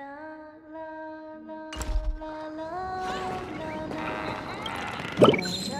啦啦啦啦啦啦啦。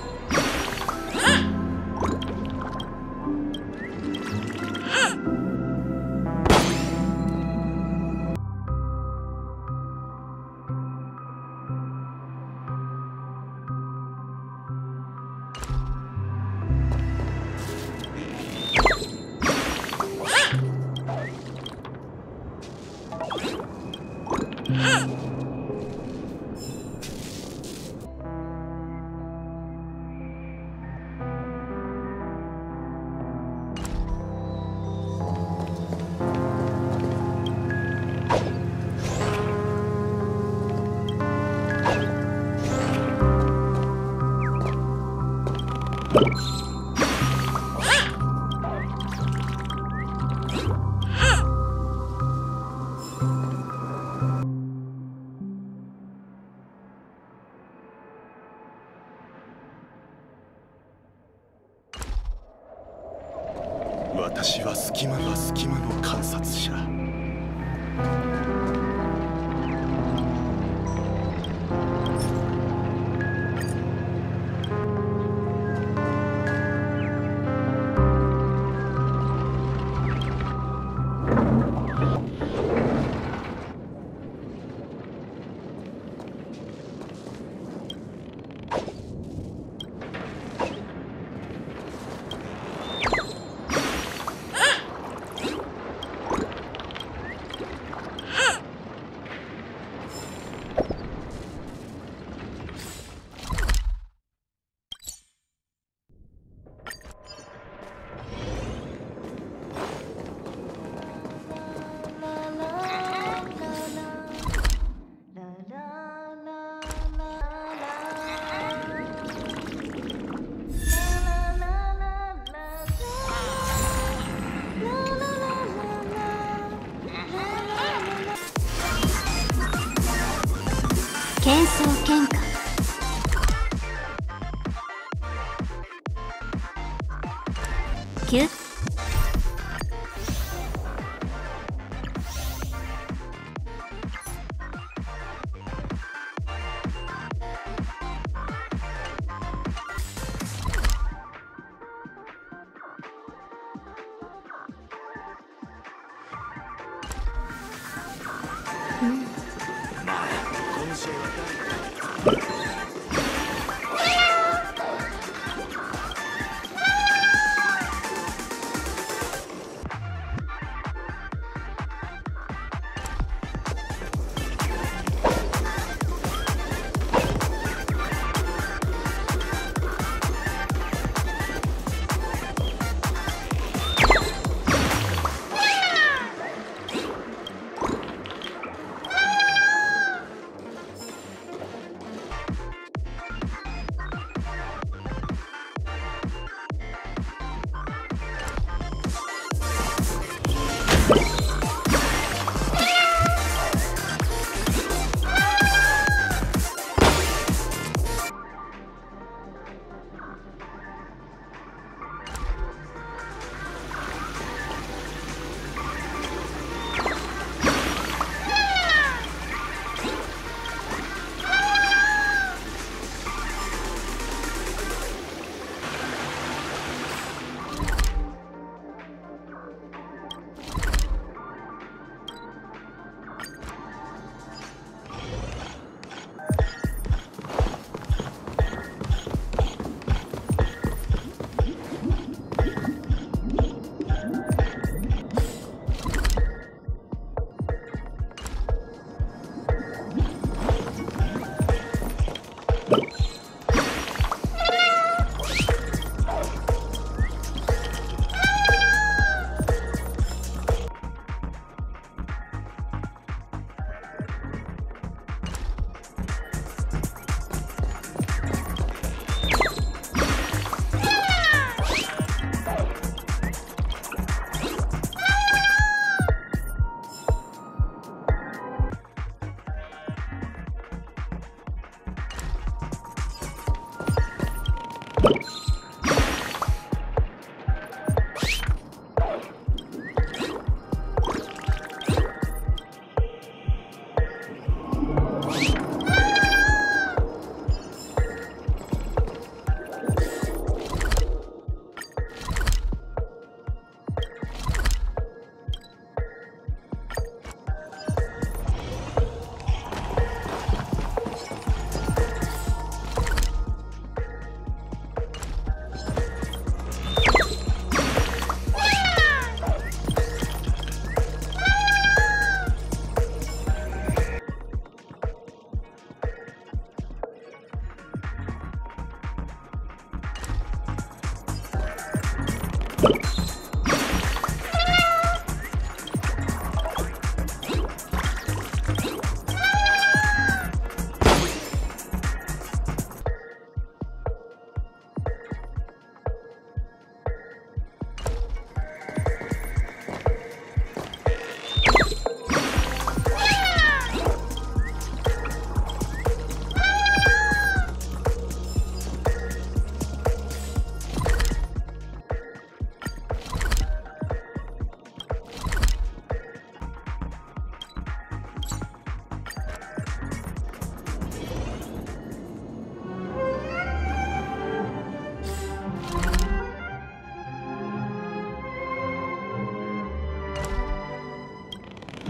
私は隙間が隙間の観察者。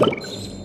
貴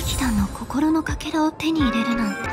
劇団の心のかけらを手に入れるなんて。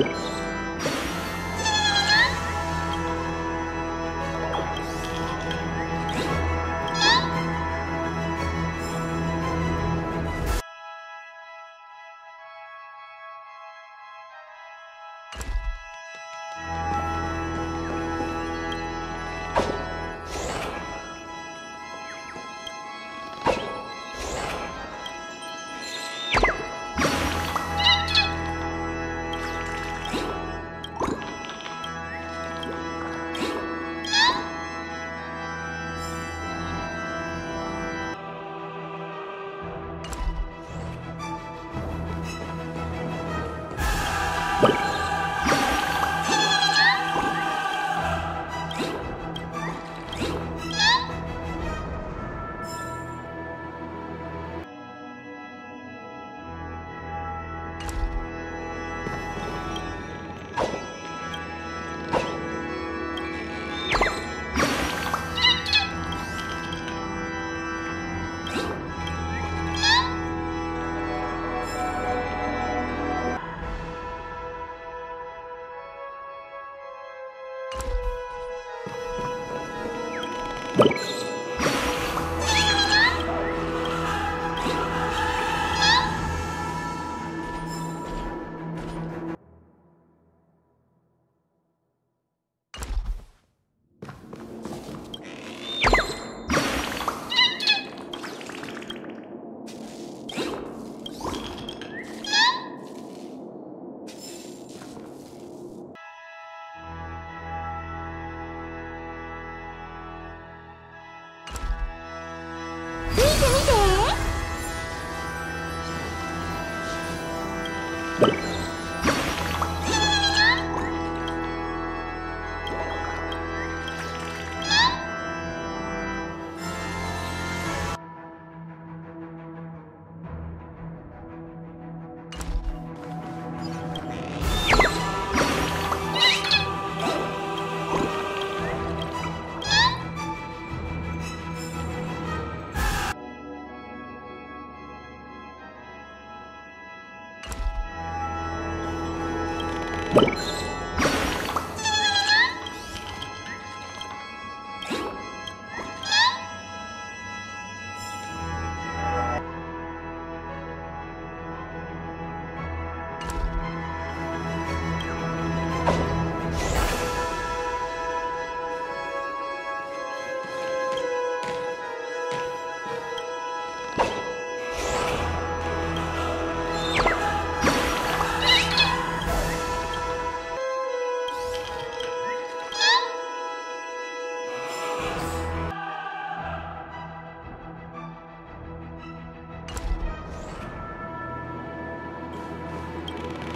you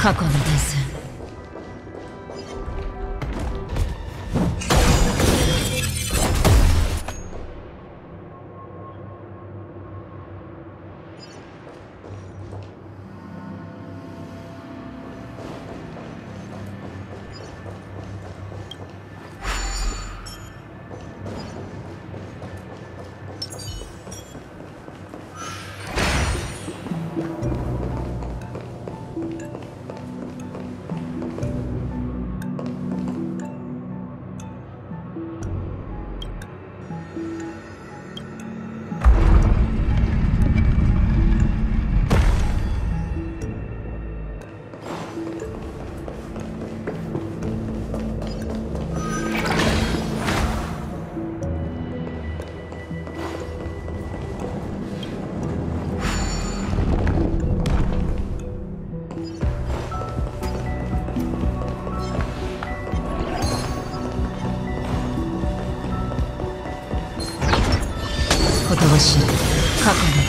過去の伝説。ほとばし過去の